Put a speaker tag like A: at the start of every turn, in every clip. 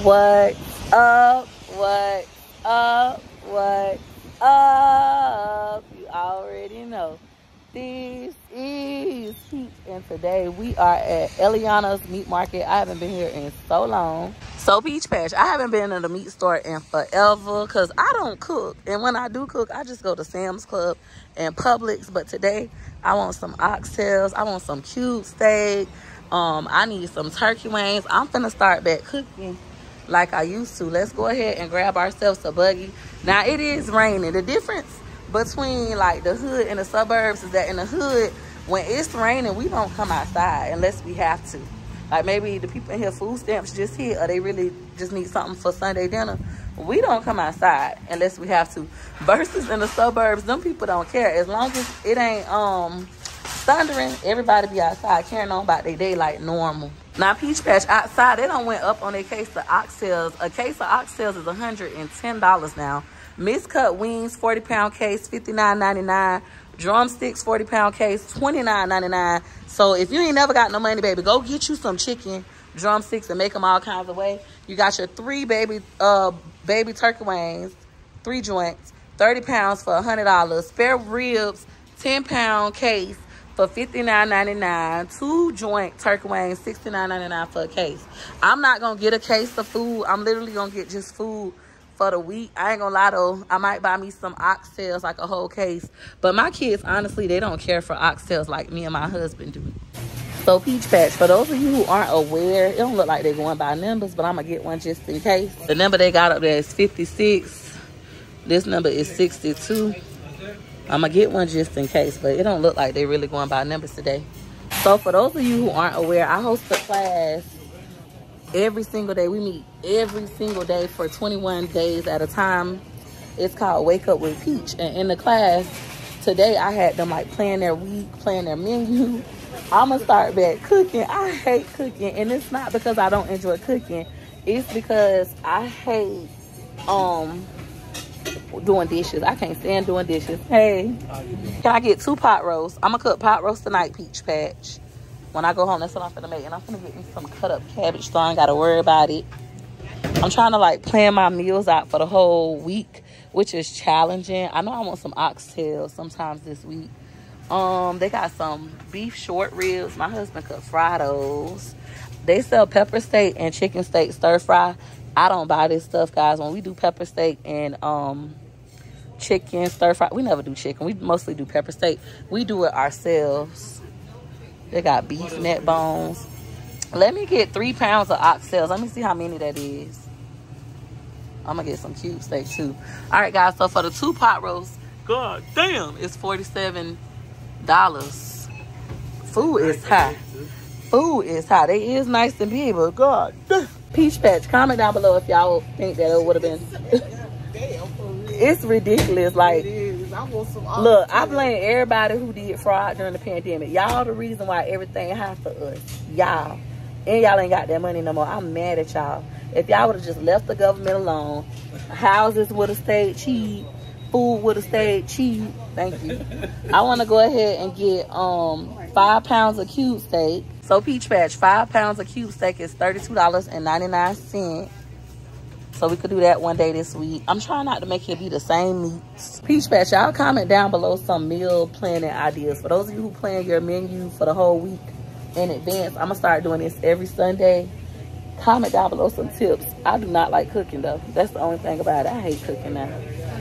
A: What up? What up? What up? You already know. This is Peach, and today we are at Eliana's Meat Market. I haven't been here in so long. So Peach Patch, I haven't been in the meat store in forever because I don't cook. And when I do cook, I just go to Sam's Club and Publix. But today, I want some oxtails. I want some cube steak. Um, I need some turkey wings. I'm finna start back cooking like I used to. Let's go ahead and grab ourselves a buggy. Now it is raining. The difference between like the hood and the suburbs is that in the hood, when it's raining, we don't come outside unless we have to. Like maybe the people in here food stamps just hit or they really just need something for Sunday dinner. We don't come outside unless we have to. Versus in the suburbs, them people don't care. As long as it ain't um thundering, everybody be outside carrying on about their day like normal. Now, Peach Patch outside, they don't went up on their case of oxtails. A case of oxtails is $110 now. Miscut wings, 40 pound case, $59.99. Drumsticks, 40 pound case, $29.99. So if you ain't never got no money, baby, go get you some chicken drumsticks and make them all kinds of way. You got your three baby uh baby turkey wings, three joints, 30 pounds for $100. Spare ribs, 10 pound case, for $59.99. Two joint turkey wings, $69.99 for a case. I'm not going to get a case of food. I'm literally going to get just food for the week. I ain't to lie though. I might buy me some oxtails, like a whole case. But my kids, honestly, they don't care for oxtails like me and my husband do. So Peach Patch, for those of you who aren't aware, it don't look like they're going by numbers, but I'm to get one just in case. The number they got up there is 56. This number is 62. I'm gonna get one just in case, but it don't look like they really going by numbers today. So for those of you who aren't aware, I host a class every single day. We meet every single day for 21 days at a time. It's called Wake Up with Peach. And in the class today, I had them like plan their week, plan their menu. I'm gonna start back cooking. I hate cooking, and it's not because I don't enjoy cooking. It's because I hate um doing dishes. I can't stand doing dishes. Hey, can I get two pot roasts? I'm gonna cook pot roast tonight, peach patch. When I go home, that's what I'm gonna make. And I'm gonna get me some cut up cabbage so I ain't gotta worry about it. I'm trying to like plan my meals out for the whole week, which is challenging. I know I want some oxtails sometimes this week. Um, they got some beef short ribs. My husband could fry those. They sell pepper steak and chicken steak stir fry. I don't buy this stuff, guys. When we do pepper steak and um chicken, stir fry. We never do chicken. We mostly do pepper steak. We do it ourselves. They got beef neck bones. Let me get three pounds of oxtails. Let me see how many that is. I'm gonna get some cube steak too. All right, guys. So for the two pot roast, god damn, it's forty-seven dollars. Food is high. Food is high. They is nice and big, but god damn. Peach Patch, comment down below if y'all think that it would have been it's ridiculous. Like, look, I blame everybody who did fraud during the pandemic. Y'all the reason why everything happened for us. Y'all. And y'all ain't got that money no more. I'm mad at y'all. If y'all would have just left the government alone, houses would have stayed cheap, food would have stayed cheap. Thank you. I want to go ahead and get um five pounds of cube steak. So Peach Patch, five pounds of cube steak is $32.99. So we could do that one day this week. I'm trying not to make it be the same meats. Peach Patch, y'all comment down below some meal planning ideas. For those of you who plan your menu for the whole week in advance, I'm going to start doing this every Sunday. Comment down below some tips. I do not like cooking though. That's the only thing about it. I hate cooking now.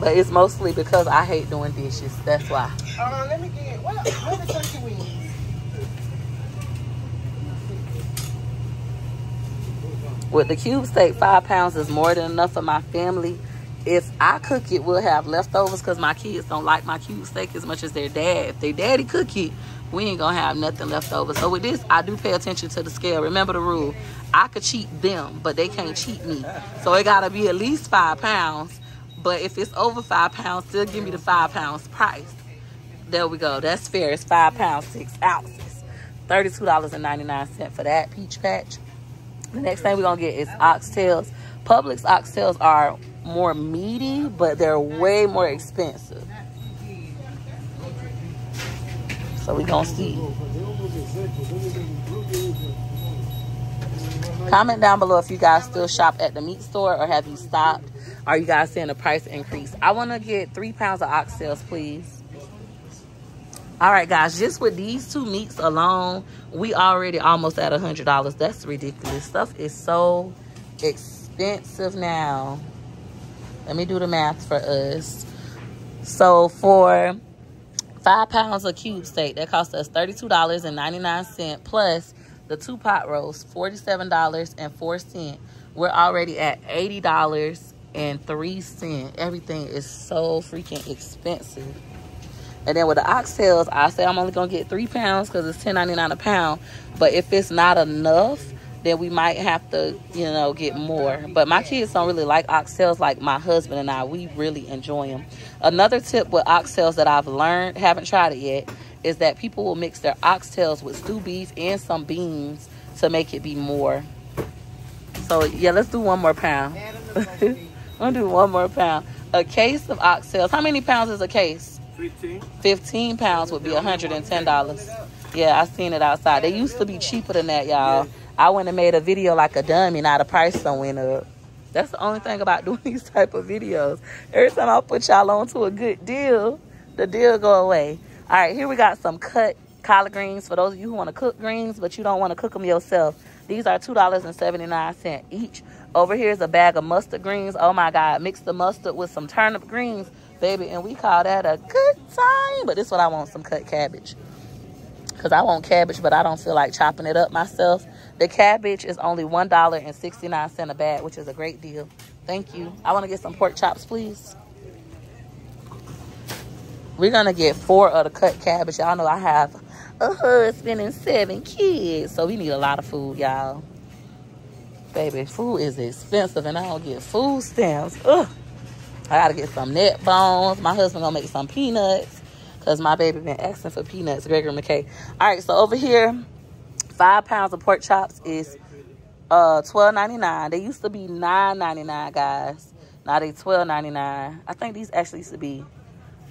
A: But it's mostly because I hate doing dishes. That's why.
B: Uh, let me get, what, what the turkey wings?
A: With the cube steak, five pounds is more than enough for my family. If I cook it, we'll have leftovers because my kids don't like my cube steak as much as their dad. If their daddy cook it, we ain't gonna have nothing left over. So with this, I do pay attention to the scale. Remember the rule. I could cheat them, but they can't cheat me. So it gotta be at least five pounds. But if it's over five pounds, still give me the five pounds price. There we go. That's fair. It's five pounds, six ounces. $32.99 for that peach patch. The next thing we're to get is oxtails. Publix oxtails are more meaty, but they're way more expensive. So we're going to see. Comment down below if you guys still shop at the meat store or have you stopped. Are you guys seeing a price increase? I want to get three pounds of oxtails, please. All right, guys, just with these two meats alone, we already almost at a $100. That's ridiculous. Stuff is so expensive now. Let me do the math for us. So for five pounds of cube steak, that cost us $32.99 plus the two pot roasts, $47.04. We're already at $80.03. Everything is so freaking expensive. And then with the oxtails, I say I'm only gonna get three pounds because it's $10.99 a pound. But if it's not enough, then we might have to, you know, get more. But my kids don't really like oxtails like my husband and I. We really enjoy them. Another tip with oxtails that I've learned, haven't tried it yet, is that people will mix their oxtails with stew beef and some beans to make it be more. So yeah, let's do one more pound. I'm gonna do one more pound. A case of oxtails. How many pounds is a case?
C: 15.
A: 15 pounds would be $110. Yeah, I seen it outside. They used to be cheaper than that, y'all. I went and made a video like a dummy. not a price don't went up. That's the only thing about doing these type of videos. Every time I put y'all onto a good deal, the deal go away. All right, here we got some cut collard greens for those of you who want to cook greens, but you don't want to cook them yourself. These are $2.79 each. Over here is a bag of mustard greens. Oh my God, mix the mustard with some turnip greens, baby, and we call that a good time. But this is what I want, some cut cabbage. Because I want cabbage, but I don't feel like chopping it up myself. The cabbage is only $1.69 a bag, which is a great deal. Thank you. I want to get some pork chops, please. We're going to get four of the cut cabbage. Y'all know I have a husband and seven kids. So we need a lot of food, y'all. Baby, food is expensive and I don't get food stamps. Ugh. I got to get some neck bones. My husband to make some peanuts because my baby been asking for peanuts, Gregory McKay. All right, so over here, five pounds of pork chops is uh twelve ninety nine. They used to be nine ninety nine, guys. Now they twelve ninety nine. I think these actually used to be,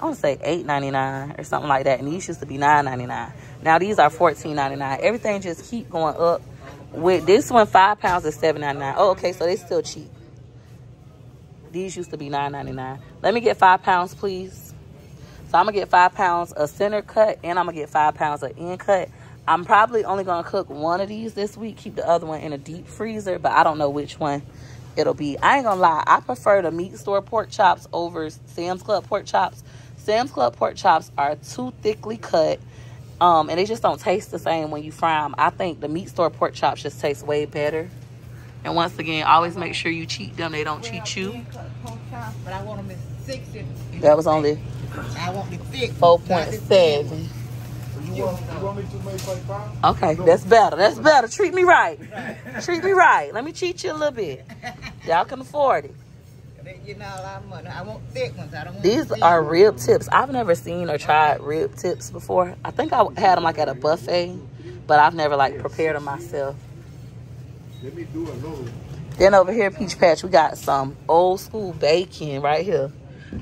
A: I want to say eight ninety nine or something like that. And these used to be nine ninety nine. Now these are fourteen ninety nine. Everything just keep going up. With this one, five pounds is seven ninety nine. Oh, okay, so they still cheap. These used to be nine ninety nine. Let me get five pounds, please. So I'm gonna get five pounds of center cut and I'm gonna get five pounds of end cut. I'm probably only gonna cook one of these this week, keep the other one in a deep freezer, but I don't know which one it'll be. I ain't gonna lie, I prefer the meat store pork chops over Sam's Club pork chops. Sam's Club pork chops are too thickly cut. Um, and they just don't taste the same when you fry them. I think the meat store pork chops just taste way better. And once again, always make sure you cheat them. They don't cheat you.
B: But I want them in six.
A: That was only
B: I want the thick.
A: 4.7.
C: You want, you want me to make like five?
A: Okay, that's better. That's better. Treat me right. Treat me right. Let me cheat you a little bit. Y'all can afford it.
B: You know, a lot of money. I want thick ones. I don't want
A: These are rib tips. I've never seen or tried rib tips before. I think I had them like at a buffet, but I've never like prepared them myself.
C: Let me do a little.
A: Then over here, Peach Patch, we got some old school bacon right here.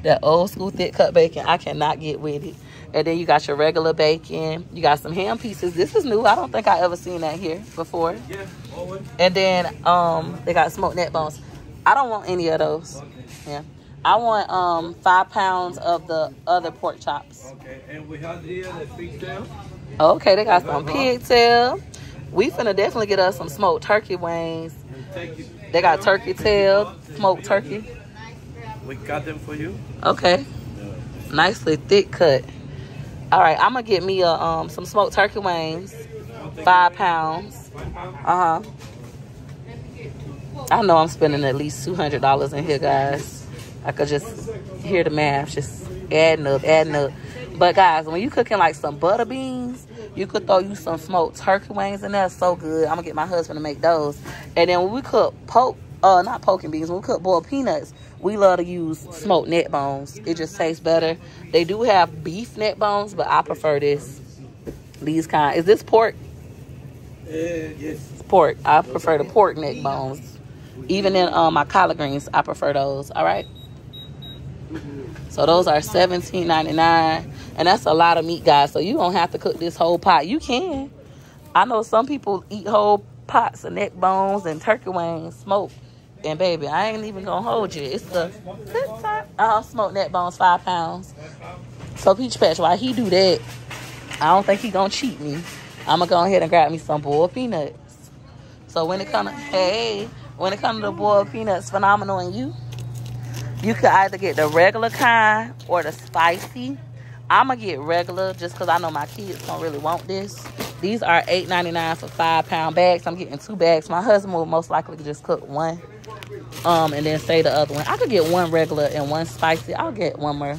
A: That old school thick cut bacon. I cannot get with it. And then you got your regular bacon. You got some ham pieces. This is new. I don't think I ever seen that here before.
C: Yeah, always.
A: And then um, they got smoked neck bones. I don't want any of those. Yeah. I want um five pounds of the other pork chops.
C: Okay, and we have here the pig tail.
A: Okay, they got some pigtail. We finna definitely get us some smoked turkey wings.
C: And take it.
A: They got turkey tail, smoked turkey.
C: We got them for you.
A: Okay. Nicely thick cut. All right, I'm gonna get me a um some smoked turkey wings, five pounds. Uh huh. I know I'm spending at least two hundred dollars in here, guys. I could just hear the math, just adding up, adding up. But guys, when you cooking like some butter beans, you could throw you some smoked turkey wings in there. So good. I'm gonna get my husband to make those. And then when we cook poke, uh, not poking beans, when we cook boiled peanuts, we love to use smoked neck bones. It just tastes better. They do have beef neck bones, but I prefer this. These kind. Is this pork?
C: Uh, yes.
A: It's pork. I prefer the pork neck bones. Even in um, my collard greens, I prefer those. All right. So those are $17.99. And that's a lot of meat, guys. So you don't have to cook this whole pot. You can. I know some people eat whole pots of neck bones and turkey wings smoked. And baby, I ain't even gonna hold you. It's the fifth time I'll smoke neck bones five pounds. So Peach Patch, while he do that, I don't think he gonna cheat me. I'm gonna go ahead and grab me some boiled peanuts. So when it come to hey, when it comes to the boiled peanuts, phenomenal and you, you could either get the regular kind or the spicy. I'm gonna get regular just because I know my kids don't really want this. These are $8.99 for five pound bags. I'm getting two bags. My husband will most likely just cook one um, and then say the other one. I could get one regular and one spicy. I'll get one more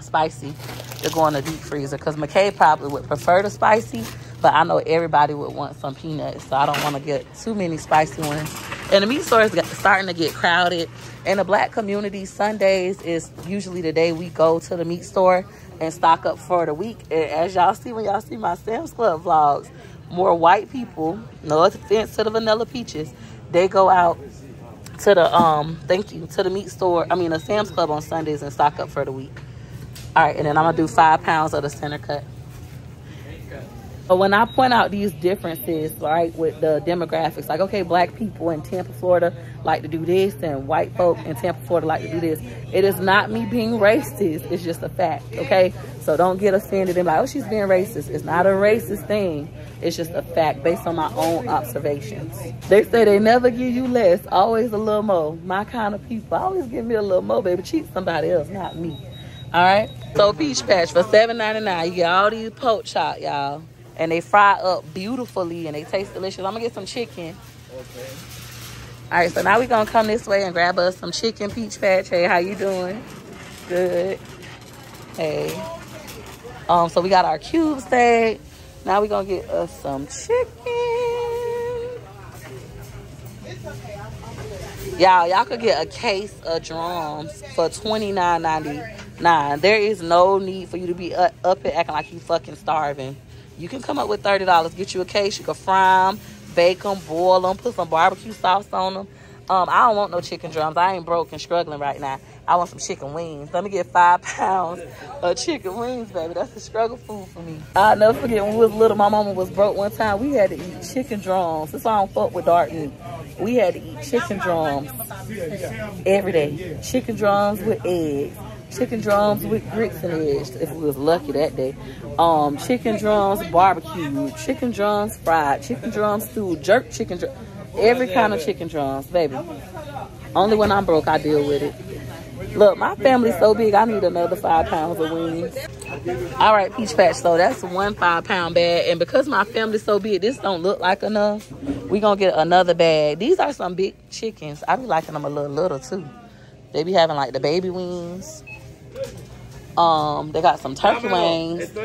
A: spicy to go in the deep freezer because McKay probably would prefer the spicy, but I know everybody would want some peanuts, so I don't want to get too many spicy ones. And the meat store is starting to get crowded. In the black community, Sundays is usually the day we go to the meat store and stock up for the week. And as y'all see when y'all see my Sam's Club vlogs, more white people, no offense to the vanilla peaches, they go out to the um thank you to the meat store i mean the sam's club on sundays and stock up for the week all right and then i'm gonna do five pounds of the center cut but when i point out these differences right with the demographics like okay black people in tampa florida like to do this and white folk in tampa florida like to do this it is not me being racist it's just a fact okay so don't get offended and like oh she's being racist it's not a racist thing it's just a fact based on my own observations. They say they never give you less, always a little more. My kind of people always give me a little more, baby. Cheat somebody else, not me. All right. So Peach Patch for $7.99. You get all these pork chop, y'all. And they fry up beautifully and they taste delicious. I'm gonna get some chicken. Okay. All right, so now we're gonna come this way and grab us some chicken Peach Patch. Hey, how you doing? Good. Hey. Um, so we got our cube steak. Now we're gonna get us some chicken. Y'all, y'all could get a case of drums for $29.99. There is no need for you to be up, up and acting like you fucking starving. You can come up with $30, get you a case. You can fry them, bake them, boil them, put some barbecue sauce on them. Um, I don't want no chicken drums. I ain't broke and struggling right now. I want some chicken wings. Let me get five pounds of chicken wings, baby. That's a struggle food for me. I'll never forget when we was little, my mama was broke one time. We had to eat chicken drums. That's why I don't fuck with dark meat. We had to eat chicken drums every day. Chicken drums with eggs. Chicken drums with grits and eggs, if we was lucky that day. Um, chicken drums barbecue. Chicken drums fried. Chicken drums stewed. Jerk chicken drums Every kind of chicken drums, baby. Only when I'm broke, I deal with it. Look, my family's so big, I need another five pounds of wings. All right, Peach Patch, so that's one five pound bag. And because my family's so big, this don't look like enough. we going to get another bag. These are some big chickens. I be liking them a little little, too. They be having, like, the baby wings. Um, They got some turkey wings.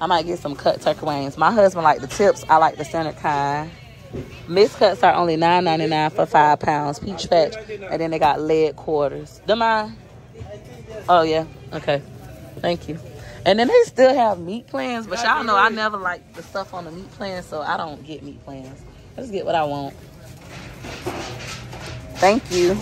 A: I might get some cut turkey wings. My husband like the tips. I like the center kind. Mixed cuts are only $9.99 for five pounds. Peach patch. And then they got leg quarters. Them I? Oh, yeah. Okay. Thank you. And then they still have meat plans, but y'all know I never like the stuff on the meat plan, so I don't get meat plans. I just get what I want. Thank you.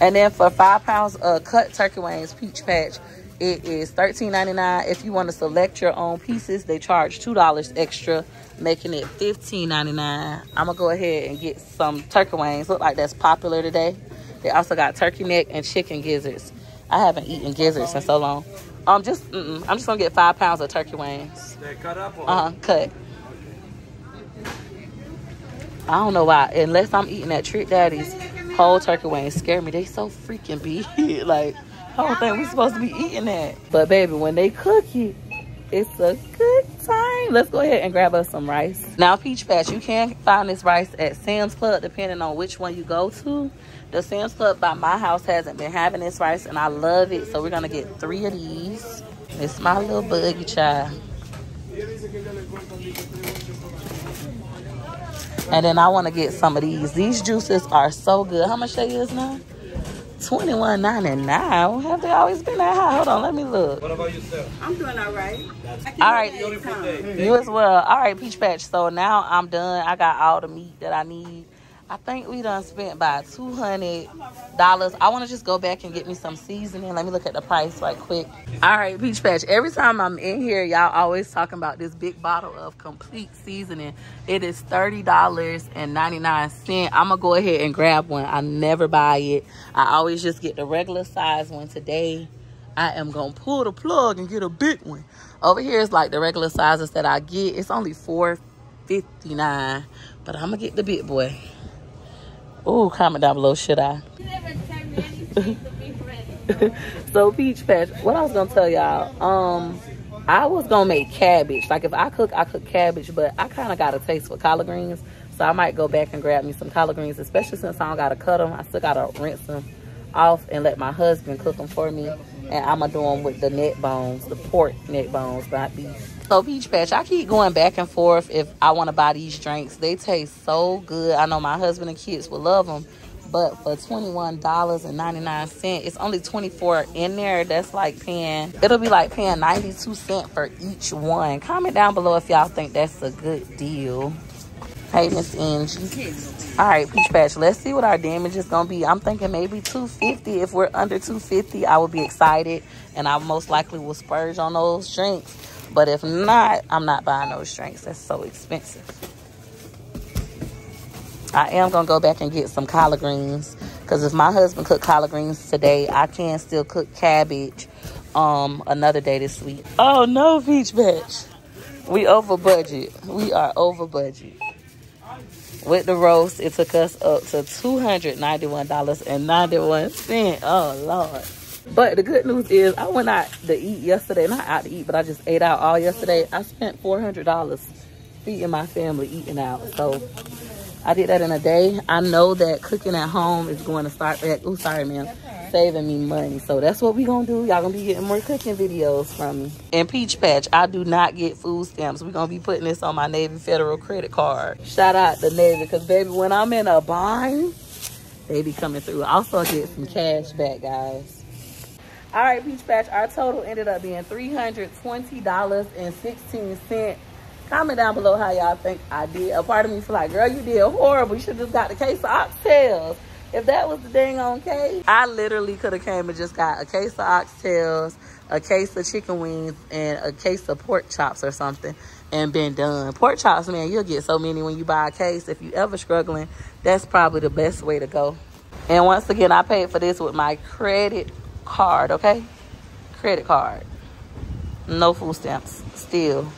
A: And then for five pounds of cut turkey wings, peach patch, it is $13.99. If you want to select your own pieces, they charge $2 extra making it $15.99. I'm gonna go ahead and get some turkey wings. Look like that's popular today. They also got turkey neck and chicken gizzards. I haven't eaten gizzards in so long. Um, just mm -mm, I'm just gonna get five pounds of turkey wings.
C: They cut up.
A: Uh huh. Cut. I don't know why. Unless I'm eating at Trick Daddy's, whole turkey wings scare me. They so freaking big. like Oh, I don't think we're supposed to be eating that. But baby, when they cook it, it's a good time. Let's go ahead and grab us some rice. Now, Peach Patch, you can find this rice at Sam's Club, depending on which one you go to. The Sam's Club by my house hasn't been having this rice, and I love it. So we're going to get three of these. It's my little buggy child. And then I want to get some of these. These juices are so good. How much they is now? Twenty one ninety nine. Have they always been that high? Hold on, let me look.
C: What about yourself?
B: I'm doing all right.
A: All right, you as well. All right, Peach Patch. So now I'm done. I got all the meat that I need. I think we done spent about two hundred dollars. I want to just go back and get me some seasoning. Let me look at the price right quick. All right, Peach Patch. Every time I'm in here, y'all always talking about this big bottle of complete seasoning. It is thirty dollars and ninety nine cent. I'm gonna go ahead and grab one. I never buy it. I always just get the regular size one. Today, I am gonna pull the plug and get a big one. Over here is like the regular sizes that I get. It's only four fifty nine, but I'm gonna get the big boy. Ooh, comment down below, should I? so Peach Patch, what I was gonna tell y'all, um, I was gonna make cabbage. Like if I cook, I cook cabbage, but I kind of got a taste for collard greens, so I might go back and grab me some collard greens, especially since I don't gotta cut them. I still gotta rinse them off and let my husband cook them for me, and I'ma do them with the neck bones, the pork neck bones, not beef. So Peach Patch, I keep going back and forth if I want to buy these drinks. They taste so good. I know my husband and kids will love them. But for $21.99, it's only 24 in there. That's like paying, it'll be like paying 92 cents for each one. Comment down below if y'all think that's a good deal. Hey, Miss Angie. All right, Peach Patch, let's see what our damage is going to be. I'm thinking maybe 250 If we're under 250 I will be excited. And I most likely will spurge on those drinks. But if not, I'm not buying those drinks. That's so expensive. I am going to go back and get some collard greens. Because if my husband cooked collard greens today, I can still cook cabbage um, another day this week. Oh, no, Peach Patch. We over budget. We are over budget. With the roast, it took us up to $291.91. Oh, Lord. But the good news is I went out to eat yesterday. Not out to eat, but I just ate out all yesterday. I spent $400 feeding my family, eating out. So I did that in a day. I know that cooking at home is going to start back. Oh, sorry, man. Saving me money. So that's what we to do. Y'all to be getting more cooking videos from me. And Peach Patch, I do not get food stamps. We're going to be putting this on my Navy Federal credit card. Shout out to Navy because, baby, when I'm in a bind, they be coming through. Also get some cash back, guys. All right, Peach Patch, our total ended up being $320.16. Comment down below how y'all think I did. A part of me feel like, girl, you did horrible. You should just got the case of oxtails. If that was the dang on case, I literally could have came and just got a case of oxtails, a case of chicken wings, and a case of pork chops or something and been done. Pork chops, man, you'll get so many when you buy a case. If you ever struggling, that's probably the best way to go. And once again, I paid for this with my credit card, okay? Credit card. No food stamps. Still.